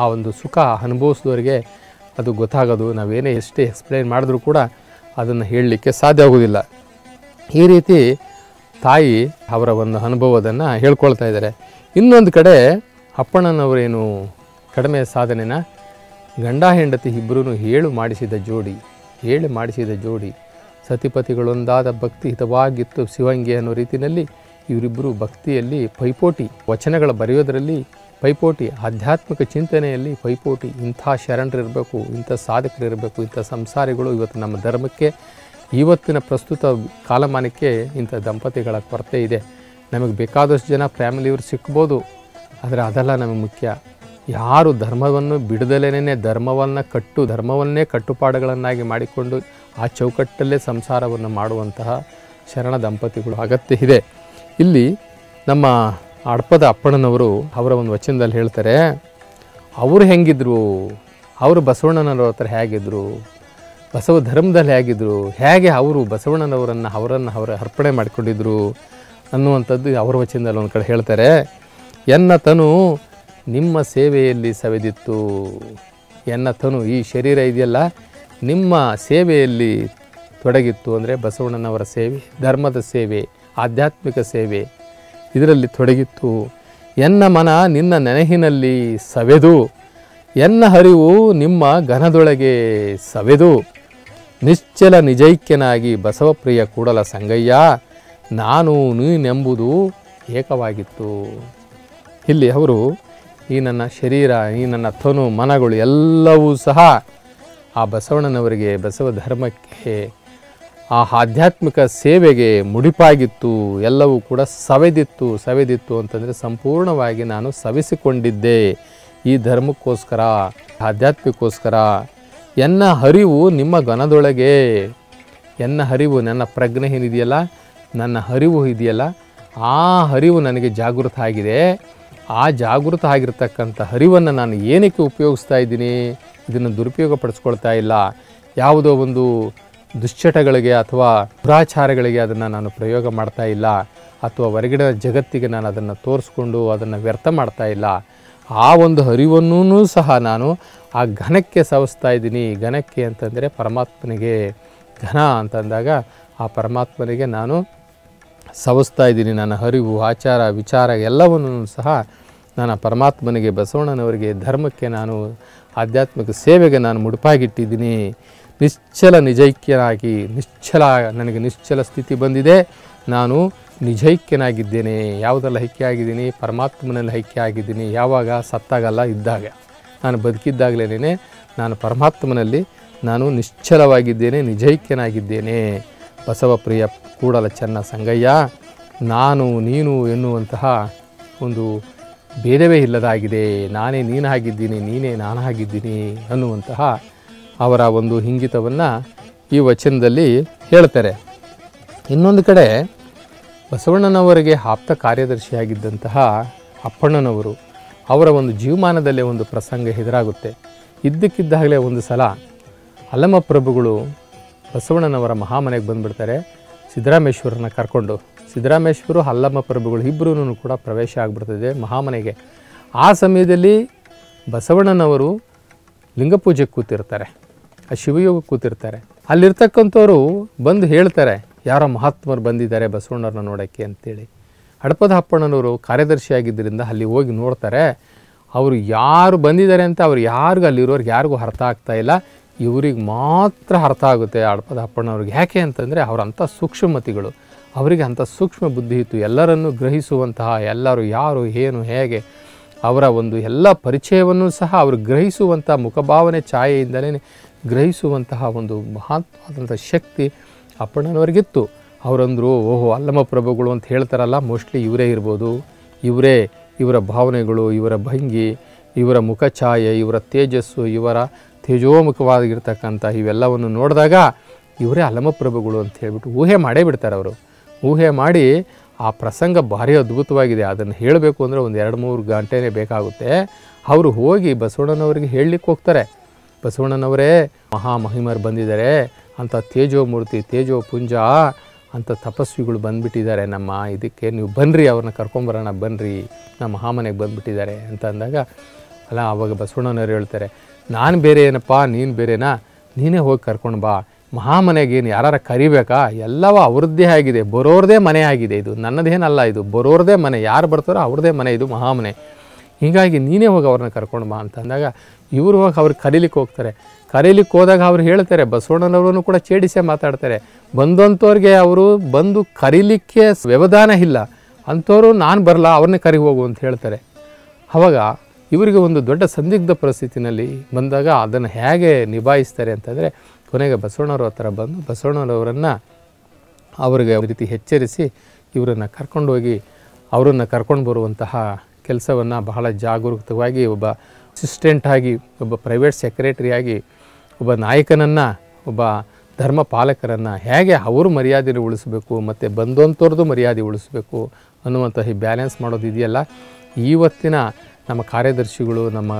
ಆ ಒಂದು ಸುಖ ಅನುಭವಿಸಿದವರಿಗೆ ಅದು ಗೊತ್ತಾಗೋದು, ನಾವೇನೇ ಎಷ್ಟೇ ಎಕ್ಸ್ಪ್ಲೈನ್ ಮಾಡಿದ್ರೂ ಕೂಡ ಅದನ್ನು ಹೇಳಲಿಕ್ಕೆ ಸಾಧ್ಯ ಆಗೋದಿಲ್ಲ ಈ ರೀತಿ ತಾಯಿ ಅವರ ಒಂದು ಅನುಭವದನ್ನು ಹೇಳ್ಕೊಳ್ತಾ ಇದ್ದಾರೆ. ಇನ್ನೊಂದು ಕಡೆ ಅಪ್ಪಣ್ಣನವರೇನು ಕಡಿಮೆ ಸಾಧನೆನ ಗಂಡ ಹೆಂಡತಿ ಇಬ್ಬರೂ ಹೇಳು ಮಾಡಿಸಿದ ಜೋಡಿ, ಹೇಳಿ ಮಾಡಿಸಿದ ಜೋಡಿ, ಸತಿಪತಿಗಳೊಂದಾದ ಭಕ್ತಿ ಹಿತವಾಗಿತ್ತು ಶಿವಂಗಿ ಅನ್ನೋ ರೀತಿಯಲ್ಲಿ ಇವರಿಬ್ಬರು ಭಕ್ತಿಯಲ್ಲಿ ಪೈಪೋಟಿ, ವಚನಗಳ ಬರೆಯೋದರಲ್ಲಿ ಪೈಪೋಟಿ, ಆಧ್ಯಾತ್ಮಿಕ ಚಿಂತನೆಯಲ್ಲಿ ಪೈಪೋಟಿ, ಇಂಥ ಶರಣರಿರಬೇಕು, ಇಂಥ ಸಾಧಕರಿರಬೇಕು, ಇಂಥ ಸಂಸಾರಿಗಳು ಇವತ್ತು ನಮ್ಮ ಧರ್ಮಕ್ಕೆ ಇವತ್ತಿನ ಪ್ರಸ್ತುತ ಕಾಲಮಾನಕ್ಕೆ ಇಂಥ ದಂಪತಿಗಳ ಕೊರತೆ ಇದೆ. ನಮಗೆ ಬೇಕಾದಷ್ಟು ಜನ ಫ್ಯಾಮಿಲಿಯವರು ಸಿಕ್ಬೋದು. ಆದರೆ ಅದೆಲ್ಲ ನಮಗೆ ಮುಖ್ಯ. ಯಾರು ಧರ್ಮವನ್ನು ಬಿಡದಲೇನೇ ಧರ್ಮವನ್ನು ಕಟ್ಟು, ಧರ್ಮವನ್ನೇ ಕಟ್ಟುಪಾಡುಗಳನ್ನಾಗಿ ಮಾಡಿಕೊಂಡು ಆ ಚೌಕಟ್ಟಲ್ಲೇ ಸಂಸಾರವನ್ನು ಮಾಡುವಂತಹ ಶರಣ ದಂಪತಿಗಳು ಅಗತ್ಯ ಇದೆ. ಇಲ್ಲಿ ನಮ್ಮ ಅಡ್ಪದ ಅಪ್ಪಣ್ಣನವರು ಅವರ ಒಂದು ವಚನದಲ್ಲಿ ಹೇಳ್ತಾರೆ, ಅವರು ಹೆಂಗಿದ್ರು? ಅವರು ಬಸವಣ್ಣನವ್ರ ಹತ್ರ ಹೇಗಿದ್ರು? ಬಸವ ಧರ್ಮದಲ್ಲಿ ಹೇಗಿದ್ರು ಹೇಗೆ ಅವರು ಬಸವಣ್ಣನವರನ್ನು, ಅವರನ್ನು ಅವರ ಅರ್ಪಣೆ ಮಾಡಿಕೊಂಡಿದ್ರು ಅನ್ನುವಂಥದ್ದು ಅವರ ವಚನದಲ್ಲಿ ಒಂದು ಕಡೆ ಹೇಳ್ತಾರೆ. ಎನ್ನ ತನು ನಿಮ್ಮ ಸೇವೆಯಲ್ಲಿ ಸವೆದಿತ್ತು. ಎನ್ನ ತನು ಈ ಶರೀರ ಇದೆಯಲ್ಲ, ನಿಮ್ಮ ಸೇವೆಯಲ್ಲಿ ತೊಡಗಿತ್ತು ಅಂದರೆ ಬಸವಣ್ಣನವರ ಸೇವೆ, ಧರ್ಮದ ಸೇವೆ, ಆಧ್ಯಾತ್ಮಿಕ ಸೇವೆ ಇದರಲ್ಲಿ ತೊಡಗಿತ್ತು. ಎನ್ನ ಮನ ನಿನ್ನ ನೆನಹಿನಲ್ಲಿ ಸವೆದು, ಎನ್ನ ಹರಿವು ನಿಮ್ಮ ಘನದೊಳಗೆ ಸವೆದು. ನಿಶ್ಚಲ ನಿಜೈಕ್ಯನಾಗಿ ಬಸವಪ್ರಿಯ ಕೂಡಲ ಸಂಗಯ್ಯ, ನಾನು ನೀನೆಂಬುದು ಏಕವಾಗಿತ್ತು. ಇಲ್ಲಿ ಅವರು, ಈ ನನ್ನ ಶರೀರ, ಈ ನನ್ನ ತನು ಮನಗಳು ಎಲ್ಲವೂ ಸಹ ಆ ಬಸವಣ್ಣನವರಿಗೆ, ಬಸವ ಧರ್ಮಕ್ಕೆ, ಆ ಆಧ್ಯಾತ್ಮಿಕ ಸೇವೆಗೆ ಮುಡಿಪಾಗಿತ್ತು. ಎಲ್ಲವೂ ಕೂಡ ಸವೆದಿತ್ತು ಸವೆದಿತ್ತು ಅಂತಂದರೆ ಸಂಪೂರ್ಣವಾಗಿ ನಾನು ಸವಿಸಿಕೊಂಡಿದ್ದೆ. ಈ ಧರ್ಮಕ್ಕೋಸ್ಕರ, ಆಧ್ಯಾತ್ಮಿಕೋಸ್ಕರ ಎನ್ನ ಹರಿವು ನಿಮ್ಮ ಗನದೊಳಗೆ ಎನ್ನ ಹರಿವು ನನ್ನ ಪ್ರಜ್ಞೆ ಏನಿದೆಯಲ್ಲ ನನ್ನ ಹರಿವು ಇದೆಯಲ್ಲ, ಆ ಹರಿವು ನನಗೆ ಜಾಗೃತ ಆಗಿದೆ. ಆ ಜಾಗೃತ ಆಗಿರ್ತಕ್ಕಂಥ ಹರಿವನ್ನು ನಾನು ಏನಕ್ಕೆ ಉಪಯೋಗಿಸ್ತಾ ಇದ್ದೀನಿ? ಇದನ್ನು ದುರುಪಯೋಗ ಪಡಿಸ್ಕೊಳ್ತಾ ಇಲ್ಲ. ಯಾವುದೋ ಒಂದು ದುಶ್ಚಟಗಳಿಗೆ ಅಥವಾ ದುರಾಚಾರಗಳಿಗೆ ಅದನ್ನು ನಾನು ಪ್ರಯೋಗ ಮಾಡ್ತಾ ಇಲ್ಲ. ಅಥವಾ ಹೊರಗಿನ ಜಗತ್ತಿಗೆ ನಾನು ಅದನ್ನು ತೋರಿಸ್ಕೊಂಡು ಅದನ್ನು ವ್ಯರ್ಥ ಮಾಡ್ತಾ ಇಲ್ಲ. ಆ ಒಂದು ಹರಿವನ್ನೂ ಸಹ ನಾನು ಆ ಘನಕ್ಕೆ ಸವಿಸ್ತಾ ಇದ್ದೀನಿ. ಘನಕ್ಕೆ ಅಂತಂದರೆ ಪರಮಾತ್ಮನಿಗೆ ಘನ ಅಂತಂದಾಗ ಆ ಪರಮಾತ್ಮನಿಗೆ ನಾನು ಸವಿಸ್ತಾ ಇದ್ದೀನಿ. ನನ್ನ ಹರಿವು, ಆಚಾರ, ವಿಚಾರ ಎಲ್ಲವನ್ನೂ ಸಹ ನಾನು ಪರಮಾತ್ಮನಿಗೆ, ಬಸವಣ್ಣನವರಿಗೆ, ಧರ್ಮಕ್ಕೆ ನಾನು, ಆಧ್ಯಾತ್ಮಿಕ ಸೇವೆಗೆ ನಾನು ಮುಡುಪಾಗಿಟ್ಟಿದ್ದೀನಿ. ನಿಶ್ಚಲ ನಿಜೈಕ್ಯನಾಗಿ, ನಿಶ್ಚಲ, ನನಗೆ ನಿಶ್ಚಲ ಸ್ಥಿತಿ ಬಂದಿದೆ. ನಾನು ನಿಜೈಕ್ಯನಾಗಿದ್ದೇನೆ ಯಾವುದೆಲ್ಲ ಹೈಕ್ಯ ಆಗಿದ್ದೀನಿ ಪರಮಾತ್ಮನಲ್ಲಿ ಹೈಕ್ಯ ಆಗಿದ್ದೀನಿ ಯಾವಾಗ? ಸತ್ತಾಗಲ್ಲ, ಇದ್ದಾಗ. ನಾನು ಬದುಕಿದ್ದಾಗಲೇ ನಾನು ಪರಮಾತ್ಮನಲ್ಲಿ, ನಾನು ನಿಶ್ಚಲವಾಗಿದ್ದೇನೆ ನಿಜೈಕ್ಯನಾಗಿದ್ದೇನೆ ಬಸವಪ್ರಿಯ ಕೂಡಲ ಚೆನ್ನ ಸಂಗಯ್ಯ, ನಾನು, ನೀನು ಎನ್ನುವಂತಹ ಒಂದು ಭೇದವೇ ಇಲ್ಲದಾಗಿದೆ. ನಾನೇ ನೀನಾಗಿದ್ದೀನಿ ನೀನೇ ನಾನು ಆಗಿದ್ದೀನಿ ಅನ್ನುವಂತಹ ಅವರ ಒಂದು ಹಿಂಗಿತವನ್ನು ಈ ವಚನದಲ್ಲಿ ಹೇಳ್ತಾರೆ. ಇನ್ನೊಂದು ಕಡೆ ಬಸವಣ್ಣನವರಿಗೆ ಆಪ್ತ ಕಾರ್ಯದರ್ಶಿಯಾಗಿದ್ದಂತಹ ಅಪ್ಪಣ್ಣನವರು ಅವರ ಒಂದು ಜೀವಮಾನದಲ್ಲೇ ಒಂದು ಪ್ರಸಂಗ ಎದುರಾಗುತ್ತೆ. ಇದ್ದಕ್ಕಿದ್ದಾಗಲೇ ಒಂದು ಸಲ ಅಲ್ಲಮ ಪ್ರಭುಗಳು ಬಸವಣ್ಣನವರ ಮಹಾಮನೆಗೆ ಬಂದುಬಿಡ್ತಾರೆ. ಸಿದ್ದರಾಮೇಶ್ವರನ ಕರ್ಕೊಂಡು. ಸಿದ್ದರಾಮೇಶ್ವರು ಅಲ್ಲಮ್ಮ ಪ್ರಭುಗಳು ಇಬ್ಬರೂ ಕೂಡ ಪ್ರವೇಶ ಆಗಿಬಿಡ್ತದೆ ಮಹಾಮನೆಗೆ. ಆ ಸಮಯದಲ್ಲಿ ಬಸವಣ್ಣನವರು ಲಿಂಗಪೂಜೆಗೆ ಕೂತಿರ್ತಾರೆ. ಆ ಶಿವಯೋಗ ಕೂತಿರ್ತಾರೆ. ಅಲ್ಲಿರ್ತಕ್ಕಂಥವ್ರು ಬಂದು ಹೇಳ್ತಾರೆ ಯಾರೋ ಮಹಾತ್ಮರು ಬಂದಿದ್ದಾರೆ ಬಸವಣ್ಣರನ್ನ ನೋಡೋಕ್ಕೆ ಅಂತೇಳಿ. ಹಡಪದ ಅಪ್ಪಣ್ಣನವರು ಕಾರ್ಯದರ್ಶಿಯಾಗಿದ್ದರಿಂದ ಅಲ್ಲಿ ಹೋಗಿ ನೋಡ್ತಾರೆ, ಅವರು ಯಾರು ಬಂದಿದ್ದಾರೆ ಅಂತ ಅವ್ರು ಯಾರಿಗೂ ಅಲ್ಲಿರೋರಿಗೆ ಯಾರಿಗೂ ಅರ್ಥ ಆಗ್ತಾ ಇಲ್ಲ. ಇವ್ರಿಗೆ ಮಾತ್ರ ಅರ್ಥ ಆಗುತ್ತೆ ಹಡಪದ ಅಪ್ಪಣ್ಣವ್ರಿಗೆ. ಯಾಕೆ ಅಂತಂದರೆ ಅವರಂಥ ಸೂಕ್ಷ್ಮತಿಗಳು ಅವರಿಗೆ ಅಂಥ ಸೂಕ್ಷ್ಮ ಬುದ್ಧಿ ಇತ್ತು. ಎಲ್ಲರನ್ನು ಗ್ರಹಿಸುವಂತಹ ಎಲ್ಲರೂ ಯಾರು, ಏನು, ಹೇಗೆ, ಅವರ ಒಂದು ಎಲ್ಲ ಪರಿಚಯವನ್ನು ಸಹ ಅವರು ಗ್ರಹಿಸುವಂಥ ಮುಖಭಾವನೆ, ಛಾಯೆಯಿಂದಲೇ ಗ್ರಹಿಸುವಂತಹ ಒಂದು ಮಹತ್ವಾದಂಥ ಶಕ್ತಿ ಅಪ್ಪಣ್ಣನವರಿಗಿತ್ತು. ಅವರಂದರು, ಓಹೋ ಅಲ್ಲಮ ಪ್ರಭುಗಳು ಅಂತ ಹೇಳ್ತಾರಲ್ಲ ಮೋಸ್ಟ್ಲಿ ಇವರೇ ಇರ್ಬೋದು. ಇವರೇ ಇವರ ಭಾವನೆಗಳು, ಇವರ ಭಂಗಿ, ಇವರ ಮುಖಛಾಯೆ ಇವರ ತೇಜಸ್ಸು, ಇವರ ತೇಜೋಮುಖವಾಗಿರ್ತಕ್ಕಂಥ ಇವೆಲ್ಲವನ್ನು ನೋಡಿದಾಗ ಇವರೇ ಅಲಮಪ್ರಭುಗಳು ಅಂತ ಹೇಳಿಬಿಟ್ಟು ಊಹೆ ಮಾಡೇ ಬಿಡ್ತಾರೆ ಅವರು. ಊಹೆ ಮಾಡಿ ಆ ಪ್ರಸಂಗ ಭಾರಿ ಅದ್ಭುತವಾಗಿದೆ. ಅದನ್ನು ಹೇಳಬೇಕು ಅಂದರೆ ಒಂದು ಎರಡು ಮೂರು ಗಂಟೆನೇ ಬೇಕಾಗುತ್ತೆ. ಅವರು ಹೋಗಿ ಬಸವಣ್ಣನವರಿಗೆ ಹೇಳಲಿಕ್ಕೆ ಹೋಗ್ತಾರೆ. ಬಸವಣ್ಣನವರೇ ಮಹಾಮಹಿಮರು ಬಂದಿದ್ದಾರೆ. ಅಂಥ ತೇಜೋಮೂರ್ತಿ ತೇಜೋ ಪುಂಜ ಅಂತ ತಪಸ್ವಿಗಳು ಬಂದುಬಿಟ್ಟಿದ್ದಾರೆ. ನಮ್ಮ ಇದಕ್ಕೆ ನೀವು ಬನ್ನಿರಿ ಅವ್ರನ್ನ ಕರ್ಕೊಂಬರೋಣ ಬನ್ನಿರಿ ನಮ್ಮ ಮಹಾಮನೆಗೆ ಬಂದುಬಿಟ್ಟಿದ್ದಾರೆ ಅಂತ ಅಂದಾಗ, ಅಲ್ಲ, ಅವಾಗ ಬಸವಣ್ಣನವ್ರು ಹೇಳ್ತಾರೆ, ನಾನು ಬೇರೆ ಏನಪ್ಪ, ನೀನು ಬೇರೆನಾ? ನೀನೇ ಹೋಗಿ ಕರ್ಕೊಂಡು ಬಾ. ಮಹಾಮನೆಗೆ ಏನು ಯಾರು ಕರಿಬೇಕಾ? ಎಲ್ಲವ ಅವ್ರದ್ದೇ ಆಗಿದೆ, ಬರೋರದೇ ಮನೆ ಆಗಿದೆ ಇದು. ನನ್ನದೇನಲ್ಲ ಇದು. ಬರೋರದೇ ಮನೆ. ಯಾರು ಬರ್ತಾರೋ ಅವ್ರದ್ದೇ ಮನೆ ಇದು ಮಹಾಮನೆ. ಹೀಗಾಗಿ ನೀನೇ ಹೋಗಿ ಅವ್ರನ್ನ ಕರ್ಕೊಂಡು ಬಾ ಅಂತ ಅಂದಾಗ ಇವರು ಹೋಗಿ ಅವ್ರು ಕರೀಲಿಕ್ಕೆ ಹೋಗ್ತಾರೆ. ಕರೀಲಿಕ್ಕೆ ಹೋದಾಗ ಅವ್ರು ಹೇಳ್ತಾರೆ, ಬಸವಣ್ಣನವ್ರನ್ನು ಕೂಡ ಛೇಡಿಸೇ ಮಾತಾಡ್ತಾರೆ. ಬಂದಂಥವ್ರಿಗೆ ಅವರು ಬಂದು ಕರೀಲಿಕ್ಕೆ ವ್ಯವಧಾನ ಇಲ್ಲ. ಅಂಥವ್ರು ನಾನು ಬರಲ್ಲ ಅವ್ರನ್ನೇ ಕರಿ ಹೋಗು ಅಂತ ಹೇಳ್ತಾರೆ. ಆವಾಗ ಇವರಿಗೆ ಒಂದು ದೊಡ್ಡ ಸಂದಿಗ್ಧ ಪರಿಸ್ಥಿತಿನಲ್ಲಿ ಬಂದಾಗ ಅದನ್ನು ಹೇಗೆ ನಿಭಾಯಿಸ್ತಾರೆ ಅಂತಂದರೆ, ಕೊನೆಗೆ ಬಸವಣ್ಣವ್ರ ಹತ್ರ ಬಂದು ಬಸವಣ್ಣನವರನ್ನು ಅವರಿಗೆ ರೀತಿ ಎಚ್ಚರಿಸಿ ಇವರನ್ನು ಕರ್ಕೊಂಡೋಗಿ ಅವರನ್ನು ಕರ್ಕೊಂಡು ಬರುವಂತಹ ಕೆಲಸವನ್ನು ಬಹಳ ಜಾಗರೂಕವಾಗಿ ಒಬ್ಬ ಅಸಿಸ್ಟೆಂಟ್ ಆಗಿ, ಒಬ್ಬ ಪ್ರೈವೇಟ್ ಸೆಕ್ರೆಟರಿಯಾಗಿ ಒಬ್ಬ ನಾಯಕನನ್ನು, ಒಬ್ಬ ಧರ್ಮ ಪಾಲಕರನ್ನು ಹೇಗೆ ಅವರು ಮರ್ಯಾದೆ ಉಳಿಸಬೇಕು, ಮತ್ತು ಬಂದಂಥವ್ರದ್ದು ಮರ್ಯಾದೆ ಉಳಿಸಬೇಕು ಅನ್ನುವಂಥ ಈ ಬ್ಯಾಲೆನ್ಸ್ ಮಾಡೋದು ಇದೆಯಲ್ಲ? ಇವತ್ತಿನ ನಮ್ಮ ಕಾರ್ಯದರ್ಶಿಗಳು, ನಮ್ಮ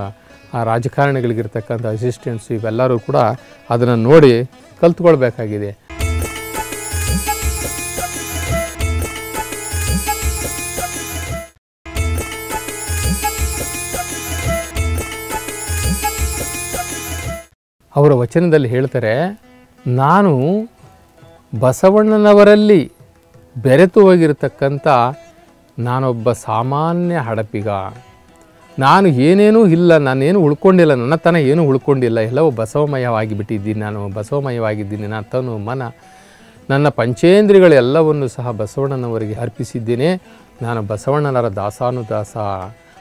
ಆ ರಾಜಕಾರಣಿಗಳಿಗಿರ್ತಕ್ಕಂಥ ಅಸಿಸ್ಟೆಂಟ್ಸು ಇವೆಲ್ಲರೂ ಕೂಡ ಅದನ್ನು ನೋಡಿ ಕಲ್ತ್ಕೊಳ್ಬೇಕಾಗಿದೆ. ಅವರ ವಚನದಲ್ಲಿ ಹೇಳ್ತಾರೆ, ನಾನು ಬಸವಣ್ಣನವರಲ್ಲಿ ಬೆರೆತು ಹೋಗಿರತಕ್ಕಂಥ ನಾನೊಬ್ಬ ಸಾಮಾನ್ಯ ಹಡಪಿಗ. ನಾನು ಏನೇನೂ ಇಲ್ಲ, ನಾನೇನು ಉಳ್ಕೊಂಡಿಲ್ಲ, ನನ್ನ ತನ ಏನೂ ಉಳ್ಕೊಂಡಿಲ್ಲ, ಎಲ್ಲವೂ ಬಸವಮಯವಾಗಿ ಬಿಟ್ಟಿದ್ದೀನಿ, ನಾನು ಬಸವಮಯವಾಗಿದ್ದೀನಿ, ನಾನು ತನು ಮನ, ನನ್ನ ಪಂಚೇಂದ್ರಿಗಳೆಲ್ಲವನ್ನು ಸಹ ಬಸವಣ್ಣನವರಿಗೆ ಅರ್ಪಿಸಿದ್ದೇನೆ. ನಾನು ಬಸವಣ್ಣನವರ ದಾಸಾನುದಾಸ,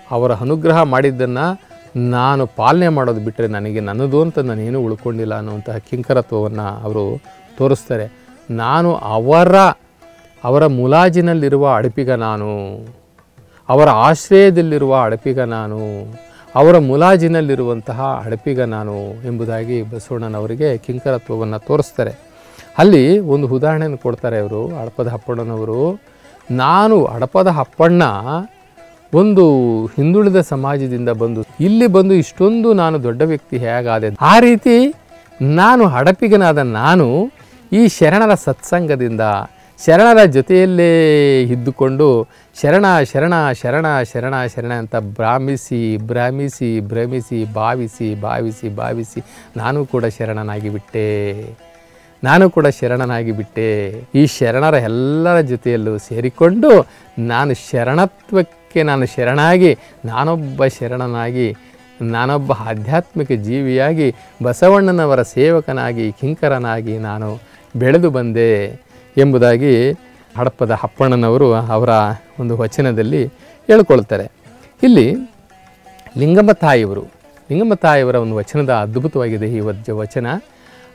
ಅವರ ಅನುಗ್ರಹ ಮಾಡಿದ್ದನ್ನು ನಾನು ಪಾಲನೆ ಮಾಡೋದು ಬಿಟ್ಟರೆ ನನಗೆ ನನ್ನದು ಅಂತ ನಾನೇನು ಉಳ್ಕೊಂಡಿಲ್ಲ ಅನ್ನುವಂತಹ ಕಿಂಕರತ್ವವನ್ನು ಅವರು ತೋರಿಸ್ತಾರೆ. ನಾನು ಅವರ ಅವರ ಮುಲಾಜಿನಲ್ಲಿರುವ ಅಡಪಿಗ ನಾನು, ಅವರ ಆಶ್ರಯದಲ್ಲಿರುವ ಅಡಪಿಗ ನಾನು, ಅವರ ಮುಲಾಜಿನಲ್ಲಿರುವಂತಹ ಅಡಪಿಗ ನಾನು ಎಂಬುದಾಗಿ ಬಸವಣ್ಣನವರಿಗೆ ಕಿಂಕರತ್ವವನ್ನು ತೋರಿಸ್ತಾರೆ. ಅಲ್ಲಿ ಒಂದು ಉದಾಹರಣೆಯನ್ನು ಕೊಡ್ತಾರೆ ಅವರು ಅಡಪದ ಹಪ್ಪಣ್ಣನವರು ನಾನು ಹಡಪದ ಹಪ್ಪಣ್ಣ ಒಂದು ಹಿಂದುಳಿದ ಸಮಾಜದಿಂದ ಬಂದು, ಇಲ್ಲಿ ಬಂದು ಇಷ್ಟೊಂದು ನಾನು ದೊಡ್ಡ ವ್ಯಕ್ತಿ ಹೇಗಾದೆ, ಆ ರೀತಿ ನಾನು ಹಡಪಿಗನಾದ ನಾನು ಈ ಶರಣರ ಸತ್ಸಂಗದಿಂದ, ಶರಣರ ಜೊತೆಯಲ್ಲೇ ಇದ್ದುಕೊಂಡು, ಶರಣ ಶರಣ ಶರಣ ಶರಣ ಶರಣ ಅಂತ ಭ್ರಾಮಿಸಿ, ಭ್ರಮಿಸಿ ಭ್ರಮಿಸಿ, ಭಾವಿಸಿ ಭಾವಿಸಿ ಭಾವಿಸಿ ನಾನು ಕೂಡ ಶರಣನಾಗಿ ಬಿಟ್ಟೆ ನಾನು ಕೂಡ ಶರಣನಾಗಿ ಬಿಟ್ಟೆ ಈ ಶರಣರ ಎಲ್ಲರ ಜೊತೆಯಲ್ಲೂ ಸೇರಿಕೊಂಡು ನಾನು ಶರಣತ್ವಕ್ಕೆ ನಾನು ಶರಣಾಗಿ, ನಾನೊಬ್ಬ ಶರಣನಾಗಿ, ನಾನೊಬ್ಬ ಆಧ್ಯಾತ್ಮಿಕ ಜೀವಿಯಾಗಿ, ಬಸವಣ್ಣನವರ ಸೇವಕನಾಗಿ, ಕಿಂಕರನಾಗಿ ನಾನು ಬೆಳೆದು ಬಂದೆ ಎಂಬುದಾಗಿ ಹಡಪದ ಅಪ್ಪಣ್ಣನವರು ಅವರ ಒಂದು ವಚನದಲ್ಲಿ ಹೇಳ್ಕೊಳ್ತಾರೆ. ಇಲ್ಲಿ ಲಿಂಗಮ್ಮ ತಾಯಿಯವರು ಲಿಂಗಮ್ಮ ತಾಯಿಯವರ ಒಂದು ವಚನದ ಅದ್ಭುತವಾಗಿದೆ ಈ ವಚ, ವಚನ.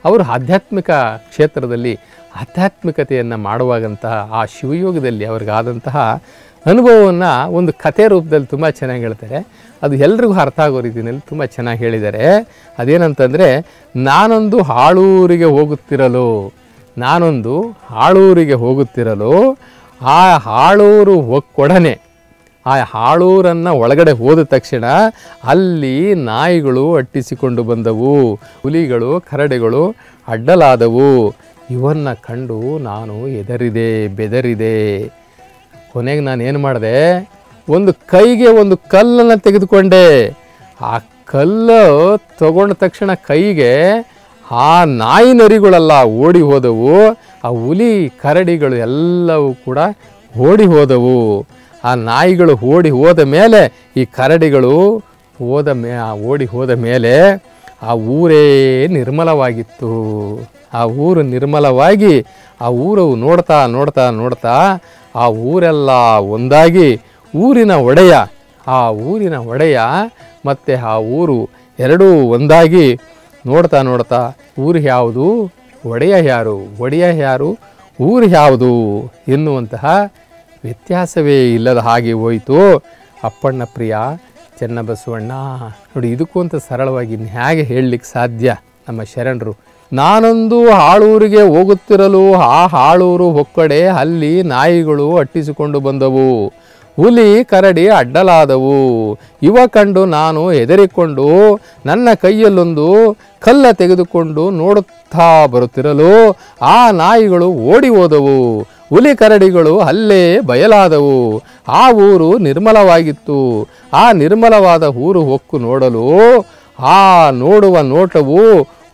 ಅವರು ಆಧ್ಯಾತ್ಮಿಕ ಕ್ಷೇತ್ರದಲ್ಲಿ ಆಧ್ಯಾತ್ಮಿಕತೆಯನ್ನು ಮಾಡುವಾಗಂತಹ ಆ ಶಿವಯೋಗದಲ್ಲಿ ಅವ್ರಿಗಾದಂತಹ ಅನುಭವವನ್ನು ಒಂದು ಕಥೆ ರೂಪದಲ್ಲಿ ತುಂಬ ಚೆನ್ನಾಗಿ ಹೇಳ್ತಾರೆ. ಅದು ಎಲ್ರಿಗೂ ಅರ್ಥ ಆಗೋ ರೀತಿಯಲ್ಲಿ ತುಂಬ ಚೆನ್ನಾಗಿ ಹೇಳಿದ್ದಾರೆ. ಅದೇನಂತಂದರೆ, ನಾನೊಂದು ಹಾಳೂರಿಗೆ ಹೋಗುತ್ತಿರಲು, ನಾನೊಂದು ಹಾಳೂರಿಗೆ ಹೋಗುತ್ತಿರಲು, ಆ ಹಾಳೂರು ಒಕ್ಕೊಡನೆ ಆ ಹಾಳೂರನ್ನು ಒಳಗಡೆ ಹೋದ ತಕ್ಷಣ ಅಲ್ಲಿ ನಾಯಿಗಳು ಅಟ್ಟಿಸಿಕೊಂಡು ಬಂದವು, ಹುಲಿಗಳು, ಕರಡೆಗಳು ಅಡ್ಡಲಾದವು. ಇವನ್ನ ಕಂಡು ನಾನು ಎದರಿದೆ ಬೆದರಿದೆ. ಕೊನೆಗೆ ನಾನು ಏನು ಮಾಡಿದೆ, ಒಂದು ಕೈಗೆ ಒಂದು ಕಲ್ಲನ್ನು ತೆಗೆದುಕೊಂಡೆ. ಆ ಕಲ್ಲು ತಗೊಂಡ ತಕ್ಷಣ ಕೈಗೆ ಆ ನಾಯಿ ನರಿಗಳೆಲ್ಲ ಓಡಿ ಹೋದವು, ಆ ಹುಲಿ, ಕರಡಿಗಳು ಎಲ್ಲವೂ ಕೂಡ ಓಡಿ ಹೋದವು. ಆ ನಾಯಿಗಳು ಓಡಿ ಹೋದ ಮೇಲೆ ಈ ಕರಡಿಗಳು ಹೋದ ಮೇ ಓಡಿ ಹೋದ ಮೇಲೆ ಆ ಊರೇ ನಿರ್ಮಲವಾಗಿತ್ತು. ಆ ಊರು ನಿರ್ಮಲವಾಗಿ ಆ ಊರು ನೋಡ್ತಾ ನೋಡ್ತಾ ನೋಡ್ತಾ ಆ ಊರೆಲ್ಲ ಒಂದಾಗಿ ಊರಿನ ಒಡೆಯ, ಆ ಊರಿನ ಒಡೆಯ ಮತ್ತು ಆ ಊರು ಎರಡೂ ಒಂದಾಗಿ ನೋಡ್ತಾ ನೋಡ್ತಾ ಊರು ಯಾವುದು? ಒಡೆಯ ಯಾರು? ಒಡೆಯ ಯಾರು? ಊರು ಯಾವುದು? ಎನ್ನುವಂತಹ ವ್ಯತ್ಯಾಸವೇ ಇಲ್ಲದ ಹಾಗೆ ಹೋಯಿತು. ಅಪ್ಪಣ್ಣ ಪ್ರಿಯ, ಚೆನ್ನಬಸವಣ್ಣ, ನೋಡಿ ಇದಕ್ಕೂ ಅಂತ ಸರಳವಾಗಿ ಹೇಗೆ ಹೇಳಲಿಕ್ಕೆ ಸಾಧ್ಯ ನಮ್ಮ ಶರಣರು. ನಾನೊಂದು ಹಾಳೂರಿಗೆ ಹೋಗುತ್ತಿರಲು ಆ ಹಾಳೂರು ಹೊಕ್ಕಡೆ ಅಲ್ಲಿ ನಾಯಿಗಳು ಅಟ್ಟಿಸಿಕೊಂಡು ಬಂದವು. ಹುಲಿ ಕರಡಿ ಅಡ್ಡಲಾದವು. ಇವ ಕಂಡು ನಾನು ಹೆದರಿಕೊಂಡು ನನ್ನ ಕೈಯಲ್ಲೊಂದು ಕಲ್ಲ ತೆಗೆದುಕೊಂಡು ನೋಡುತ್ತಾ ಬರುತ್ತಿರಲು ಆ ನಾಯಿಗಳು ಓಡಿ ಹೋದವು. ಹುಲಿ ಕರಡಿಗಳು ಅಲ್ಲೇ ಬಯಲಾದವು. ಆ ಊರು ನಿರ್ಮಲವಾಗಿತ್ತು. ಆ ನಿರ್ಮಲವಾದ ಊರು ಹೊಕ್ಕು ನೋಡಲು, ಆ ನೋಡುವ ನೋಟವು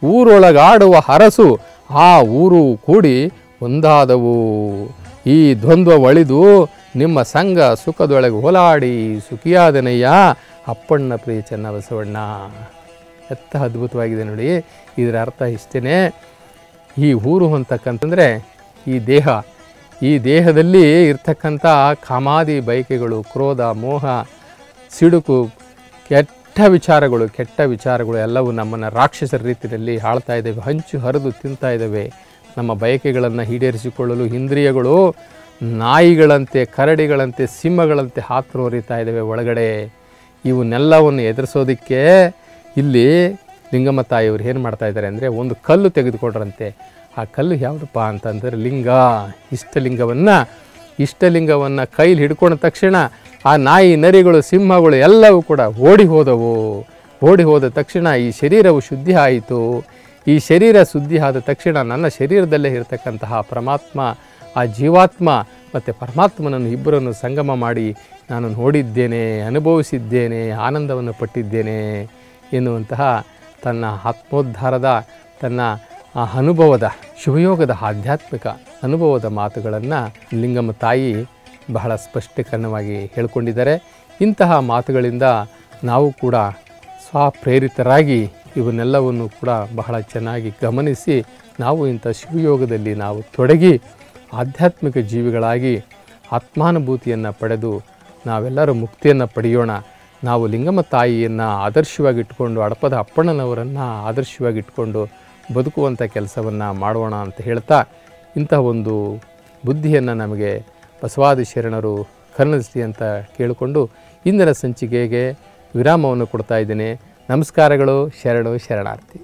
ಊರೊಳಗಾಡುವ ಹರಸು ಆ ಊರು ಕೂಡಿ ಒಂದಾದವು. ಈ ದ್ವಂದ್ವ ಒಳಿದು ನಿಮ್ಮ ಸಂಘ ಸುಖದೊಳಗೆ ಹೋಲಾಡಿ, ಸುಖಿಯಾದನಯ್ಯ, ಅಪ್ಪಣ್ಣ ಪ್ರಿಯ ಚೆನ್ನಬಸವಣ್ಣ. ಎತ್ತ ಅದ್ಭುತವಾಗಿದೆ ನೋಡಿ, ಇದರ ಅರ್ಥ ಇಷ್ಟೇ ಈ ಊರು ಅಂತಕ್ಕಂತಂದರೆ, ಈ ದೇಹ ಈ ದೇಹದಲ್ಲಿ ಇರ್ತಕ್ಕಂಥ ಕಾಮಾದಿ ಬಯಕೆಗಳು ಕ್ರೋಧ, ಮೋಹ, ಸಿಡುಕು, ಕೆಟ್ಟ ವಿಚಾರಗಳು ಕೆಟ್ಟ ವಿಚಾರಗಳು ಎಲ್ಲವೂ ನಮ್ಮನ್ನು ರಾಕ್ಷಸರ ರೀತಿಯಲ್ಲಿ ಆಳ್ತಾ ಇದ್ದಾವೆ, ಹಂಚು ಹರಿದು ತಿಂತಾ ಇದ್ದಾವೆ. ನಮ್ಮ ಬಯಕೆಗಳನ್ನು ಈಡೇರಿಸಿಕೊಳ್ಳಲು ಇಂದ್ರಿಯಗಳು ನಾಯಿಗಳಂತೆ, ಕರಡಿಗಳಂತೆ, ಸಿಂಹಗಳಂತೆ ಹಾತ್ರೋರಿತಾ ಇದ್ದಾವೆ ಒಳಗಡೆ. ಇವನ್ನೆಲ್ಲವನ್ನು ಎದುರಿಸೋದಕ್ಕೆ ಇಲ್ಲಿ ಲಿಂಗಮ್ಮ ತಾಯಿಯವರು ಏನು ಮಾಡ್ತಾ ಇದ್ದಾರೆ ಅಂದರೆ ಒಂದು ಕಲ್ಲು ತೆಗೆದುಕೊಂಡ್ರಂತೆ ಆ ಕಲ್ಲು ಯಾವುದಪ್ಪ ಅಂತಂದರೆ ಲಿಂಗ. ಇಷ್ಟಲಿಂಗವನ್ನು ಇಷ್ಟಲಿಂಗವನ್ನು ಕೈಲಿ ಹಿಡ್ಕೊಂಡ ತಕ್ಷಣ ಆ ನಾಯಿ ನರಿಗಳು, ಸಿಂಹಗಳು ಎಲ್ಲವೂ ಕೂಡ ಓಡಿ ಹೋದವು. ಓಡಿ ಹೋದ ತಕ್ಷಣ ಈ ಶರೀರವು ಶುದ್ಧಿ ಆಯಿತು. ಈ ಶರೀರ ಶುದ್ಧಿ ಆದ ತಕ್ಷಣ ನನ್ನ ಶರೀರದಲ್ಲೇ ಇರತಕ್ಕಂತಹ ಪರಮಾತ್ಮ, ಆ ಜೀವಾತ್ಮ ಮತ್ತು ಪರಮಾತ್ಮನನ್ನು ಇಬ್ಬರನ್ನು ಸಂಗಮ ಮಾಡಿ ನಾನು ನೋಡಿದ್ದೇನೆ, ಅನುಭವಿಸಿದ್ದೇನೆ, ಆನಂದವನ್ನು ಪಟ್ಟಿದ್ದೇನೆ ಎನ್ನುವಂತಹ ತನ್ನ ಆತ್ಮೋದ್ಧಾರದ, ತನ್ನ ಆ ಅನುಭವದ ಶುಭಯೋಗದ ಆಧ್ಯಾತ್ಮಿಕ ಅನುಭವದ ಮಾತುಗಳನ್ನು ಲಿಂಗಮ್ಮ ತಾಯಿ ಬಹಳ ಸ್ಪಷ್ಟೀಕರಣವಾಗಿ ಹೇಳಿಕೊಂಡಿದ್ದಾರೆ. ಇಂತಹ ಮಾತುಗಳಿಂದ ನಾವು ಕೂಡ ಸ್ವಪ್ರೇರಿತರಾಗಿ ಇವನ್ನೆಲ್ಲವನ್ನು ಕೂಡ ಬಹಳ ಚೆನ್ನಾಗಿ ಗಮನಿಸಿ ನಾವು ಇಂಥ ಶಿವಯೋಗದಲ್ಲಿ ನಾವು ತೊಡಗಿ ಆಧ್ಯಾತ್ಮಿಕ ಜೀವಿಗಳಾಗಿ ಆತ್ಮಾನುಭೂತಿಯನ್ನು ಪಡೆದು ನಾವೆಲ್ಲರೂ ಮುಕ್ತಿಯನ್ನು ಪಡೆಯೋಣ. ನಾವು ಲಿಂಗಮ್ಮ ತಾಯಿಯನ್ನು ಆದರ್ಶವಾಗಿ ಇಟ್ಕೊಂಡು ಅಡಪದ ಅಪ್ಪಣ್ಣನವರನ್ನು ಆದರ್ಶವಾಗಿ ಇಟ್ಕೊಂಡು ಬದುಕುವಂಥ ಕೆಲಸವನ್ನು ಮಾಡೋಣ ಅಂತ ಹೇಳ್ತಾ ಇಂತಹ ಒಂದು ಬುದ್ಧಿಯನ್ನು ನಮಗೆ ಬಸವಾದಿ ಶರಣರು ಕರುಣಿಸಲಿ ಅಂತ ಕೇಳಿಕೊಂಡು ಇಂದಿನ ಸಂಚಿಕೆಗೆ ವಿರಾಮವನ್ನು ಕೊಡ್ತಾ ಇದ್ದೇನೆ. ನಮಸ್ಕಾರಗಳು, ಶರಣು, ಶರಣಾರ್ಥಿ.